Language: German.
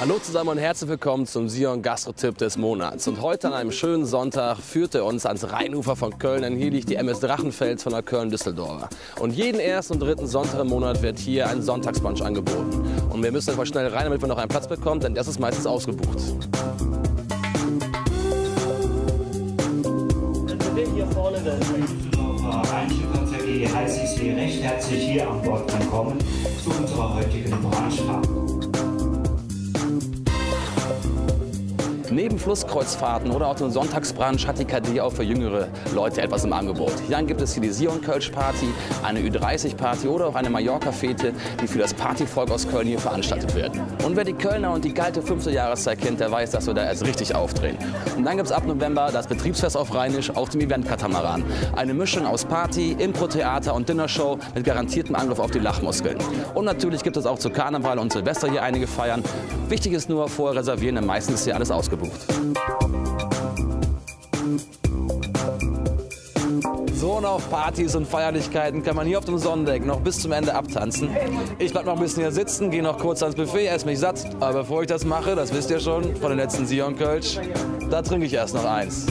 Hallo zusammen und herzlich willkommen zum Sion Gastro-Tipp des Monats. Und heute an einem schönen Sonntag führt er uns ans Rheinufer von Köln, denn hier liegt die MS Drachenfels von der Köln-Düsseldorfer. Und jeden ersten und dritten Sonntag im Monat wird hier ein Sonntagsbrunch angeboten. Und wir müssen mal schnell rein, damit wir noch einen Platz bekommen, denn das ist meistens ausgebucht. Hier vorne, da ist heiße ich Sie recht herzlich hier an Bord willkommen zu unserer heutigen Branchfahrt. Neben Flusskreuzfahrten oder auch dem Sonntagsbrunch hat die KD auch für jüngere Leute etwas im Angebot. Dann gibt es hier die Sion Kölsch Party, eine Ü30 Party oder auch eine Mallorca-Fete, die für das Partyvolk aus Köln hier veranstaltet werden. Und wer die Kölner und die kalte fünfte Jahreszeit kennt, der weiß, dass wir da erst richtig aufdrehen. Und dann gibt es ab November das Betriebsfest auf Rheinisch auf dem Event-Katamaran. Eine Mischung aus Party, Impro-Theater und Dinnershow mit garantiertem Angriff auf die Lachmuskeln. Und natürlich gibt es auch zu Karneval und Silvester hier einige Feiern. Wichtig ist nur, vorher reservieren, denn meistens ist hier alles ausgebucht. So und auf Partys und Feierlichkeiten kann man hier auf dem Sonnendeck noch bis zum Ende abtanzen. Ich bleib noch ein bisschen hier sitzen, gehe noch kurz ans Buffet, esse mich satt. Aber bevor ich das mache, das wisst ihr schon von den letzten Sion Kölsch, da trinke ich erst noch eins.